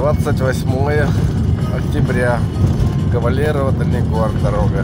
28 октября. Кавалерово, Дальний город, дорога.